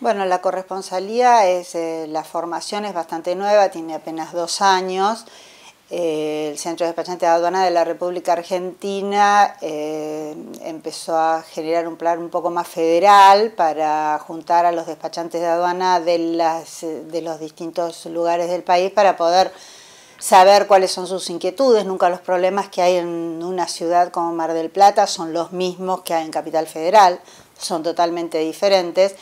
Bueno, la corresponsalía es, eh, la formación es bastante nueva, tiene apenas dos años. Eh, el Centro de Despachante de Aduana de la República Argentina eh, empezó a generar un plan un poco más federal para juntar a los despachantes de aduana de, las, de los distintos lugares del país para poder saber cuáles son sus inquietudes. Nunca los problemas que hay en una ciudad como Mar del Plata son los mismos que hay en Capital Federal, son totalmente diferentes.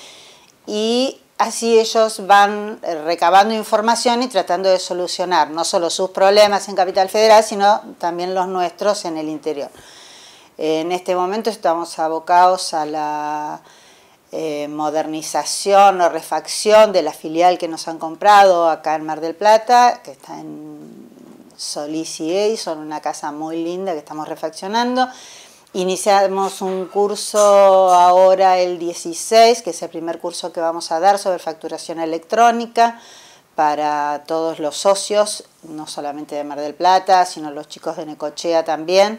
Y así ellos van eh, recabando información y tratando de solucionar no solo sus problemas en Capital Federal, sino también los nuestros en el interior. En este momento estamos abocados a la eh, modernización o refacción de la filial que nos han comprado acá en Mar del Plata, que está en Solís y son una casa muy linda que estamos refaccionando. Iniciamos un curso ahora el 16, que es el primer curso que vamos a dar sobre facturación electrónica para todos los socios, no solamente de Mar del Plata, sino los chicos de Necochea también.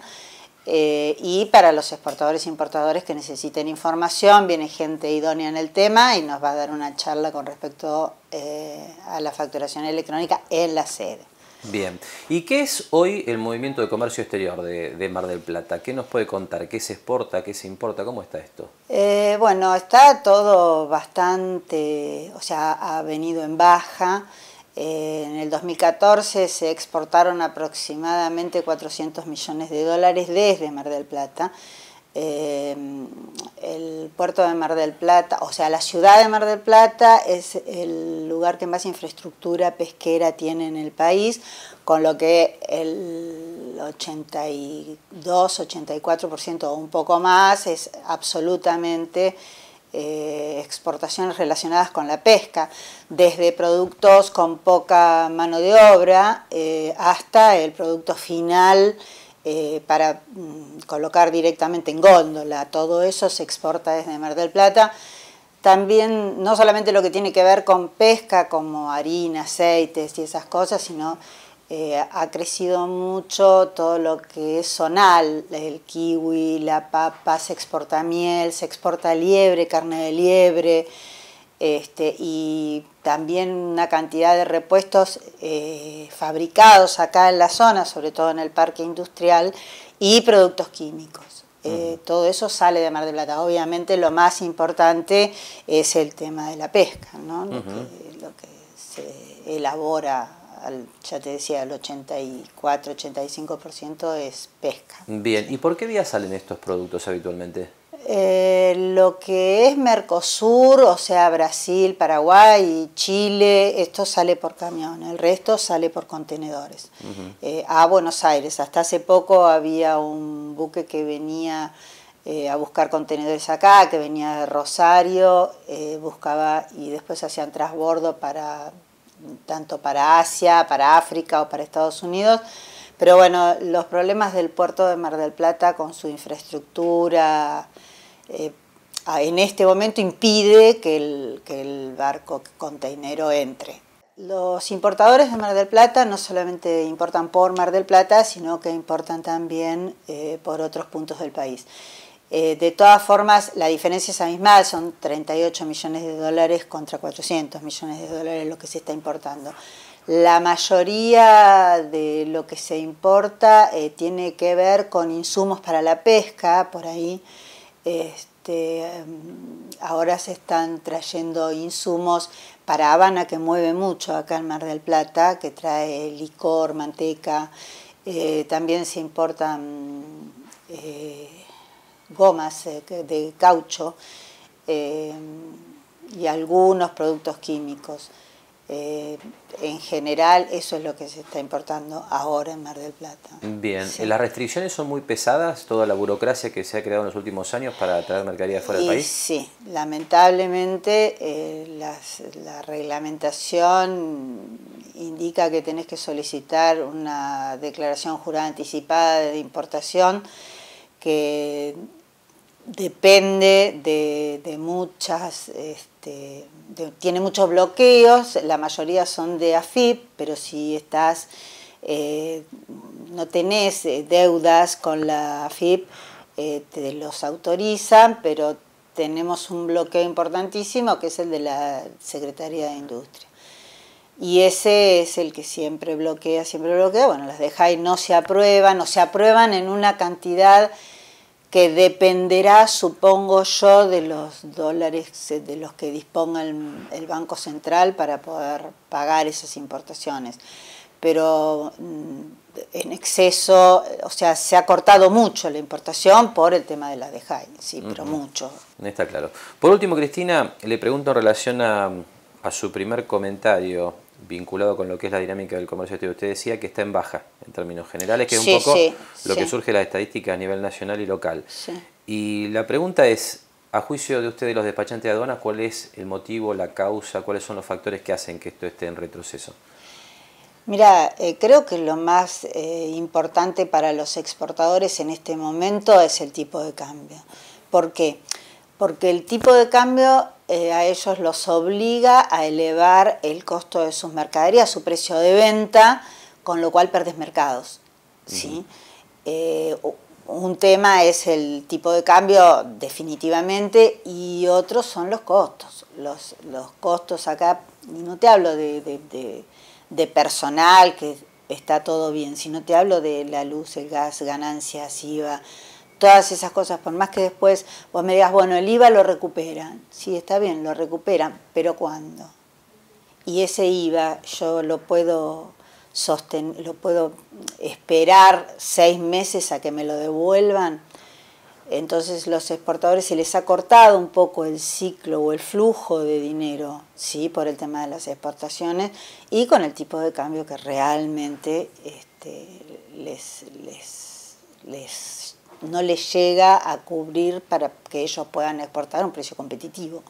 Eh, y para los exportadores e importadores que necesiten información, viene gente idónea en el tema y nos va a dar una charla con respecto eh, a la facturación electrónica en la sede. Bien, ¿y qué es hoy el movimiento de comercio exterior de, Mar del Plata? ¿Qué nos puede contar? ¿Qué se exporta? ¿Qué se importa? ¿Cómo está esto? Eh, bueno, está todo bastante, o sea, ha venido en baja. Eh, en el 2014 se exportaron aproximadamente 400 millones de dólares desde Mar del Plata. Eh, el puerto de Mar del Plata, o sea, la ciudad de Mar del Plata es el lugar que más infraestructura pesquera tiene en el país, con lo que el 82, 84% o un poco más es absolutamente eh, exportaciones relacionadas con la pesca, desde productos con poca mano de obra eh, hasta el producto final eh, para mm, colocar directamente en góndola. Todo eso se exporta desde Mar del Plata. También no solamente lo que tiene que ver con pesca, como harina, aceites y esas cosas, sino eh, ha crecido mucho todo lo que es zonal, el kiwi, la papa, se exporta miel, se exporta liebre, carne de liebre, este, y también una cantidad de repuestos eh, fabricados acá en la zona, sobre todo en el parque industrial, y productos químicos. Eh, todo eso sale de Mar del Plata. Obviamente lo más importante es el tema de la pesca, ¿no? lo, que, se elabora, ya te decía, el 84-85% es pesca. Bien, ¿y por qué día salen estos productos habitualmente? Eh, lo que es Mercosur, o sea, Brasil, Paraguay, Chile, esto sale por camión, el resto sale por contenedores. Eh, a Buenos Aires, hasta hace poco había un buque que venía eh, a buscar contenedores acá, que venía de Rosario, buscaba y después hacían trasbordo para tanto para Asia, para África o para Estados Unidos. Pero bueno, los problemas del puerto de Mar del Plata con su infraestructura, eh, en este momento impide que el, barco containero entre. Los importadores de Mar del Plata no solamente importan por Mar del Plata, sino que importan también eh, por otros puntos del país. Eh, de todas formas, la diferencia es abismal, son 38 millones de dólares contra 400 millones de dólares lo que se está importando. La mayoría de lo que se importa tiene que ver con insumos para la pesca, por ahí este, em, ahora se están trayendo insumos para Habana, que mueve mucho acá en Mar del Plata, que trae licor, manteca. Eh, también se importan eh, gomas eh, de caucho y algunos productos químicos. Eh, en general, eso es lo que se está importando ahora en Mar del Plata. Bien, ¿las restricciones son muy pesadas? ¿Toda la burocracia que se ha creado en los últimos años para traer mercadería fuera del país? Sí, lamentablemente eh, la reglamentación indica que tenés que solicitar una declaración jurada anticipada de importación que depende de, muchas... Este, tiene muchos bloqueos, la mayoría son de AFIP, pero si estás, eh, no tenés eh, deudas con la AFIP, eh, te los autorizan, pero tenemos un bloqueo importantísimo que es el de la Secretaría de Industria. Y ese es el que siempre bloquea, siempre bloquea. Bueno, las de JAI no se aprueban, o se aprueban en una cantidad que dependerá, supongo yo, de los dólares de los que disponga el, Banco Central para poder pagar esas importaciones. Pero mm, en exceso, o sea, se ha cortado mucho la importación por el tema de la de JAI, sí, pero mucho. Está claro. Por último, Cristina, le pregunto en relación a, a su primer comentario vinculado con lo que es la dinámica del comercio exterior. Usted decía que está en baja en términos generales, que es un poco lo que surge de las estadísticas a nivel nacional y local. Y la pregunta es, a juicio de usted de los despachantes de aduanas, ¿cuál es el motivo, la causa, cuáles son los factores que hacen que esto esté en retroceso? Mira, eh, creo que lo más eh, importante para los exportadores en este momento es el tipo de cambio. ¿Por qué? Porque el tipo de cambio eh, a ellos los obliga a elevar el costo de sus mercaderías, su precio de venta, con lo cual perdes mercados. ¿sí? Eh, un tema es el tipo de cambio definitivamente y otros son los costos. Los, los costos acá, no te hablo de, de personal, que está todo bien, sino te hablo de la luz, el gas, ganancias, IVA todas esas cosas, por más que después vos me digas, bueno, el IVA lo recuperan. Sí, está bien, lo recuperan, pero ¿cuándo? Y ese IVA yo lo puedo sostener, lo puedo esperar seis meses a que me lo devuelvan. Entonces los exportadores se les ha cortado un poco el ciclo o el flujo de dinero, sí, por el tema de las exportaciones y con el tipo de cambio que realmente este, les, les, les no les llega a cubrir para que ellos puedan exportar a un precio competitivo.